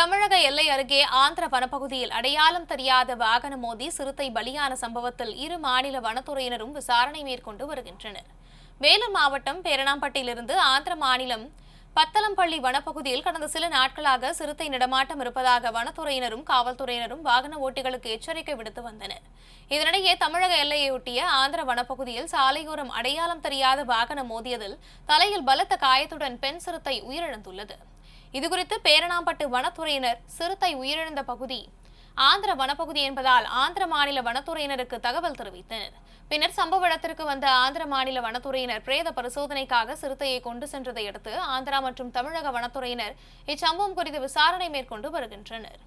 தமிழக எல்லை அருகே ஆந்திர வனப்பகுதியில் அடையாளம் தெரியாத வாகனம் மோதி சிறுத்தை பலியான சம்பவத்தில் இரு மாநில வனத்துறையினரும் விசாரணை மேற்கொண்டு வருகின்றனர். வேலூர் மாவட்டம் பேரணாம்பட்டியிலிருந்து ஆந்திர மாநிலம் பத்தலம்பள்ளி வனப்பகுதியில் கடந்த சில நாட்களாக சிறுத்தை நடமாட்டம் இருப்பதாக வனத்துறையினரும் காவல்துறையினரும் வாகன ஓட்டிகளுக்கு எச்சரிக்கை விடுத்து வந்தனர். இதனிடையே தமிழக எல்லையொட்டிய ஆந்திர வனப்பகுதியில் சாலையோரம் அடையாளம் தெரியாத வாகனம் மோதியதில் தலையில் பலத்த காயத்துடன் பெண் சிறுத்தை உயிரிழந்துள்ளது. இதுகுறித்து பேரணாம்பட்டு வனத்துறையினர் சிறுத்தை உயிரிழந்த பகுதி. ஆந்திர வனப்பகுதி என்பதால் ஆந்திர மாநில வனத்துறையினருக்கு தகவல் தெரிவித்தனர். பின்னர் சம்பவ இடத்திற்கு வந்த ஆந்திர மாநில வனத்துறையினர் பிரேத பரிசோதனைக்காக சிறுத்தையை கொண்டு சென்றதை அடுத்து ஆந்திரா மற்றும் தமிழக வனத்துறையினர் இச்சம்பவம் குறித்து விசாரணை மேற்கொண்டு வருகின்றனர்.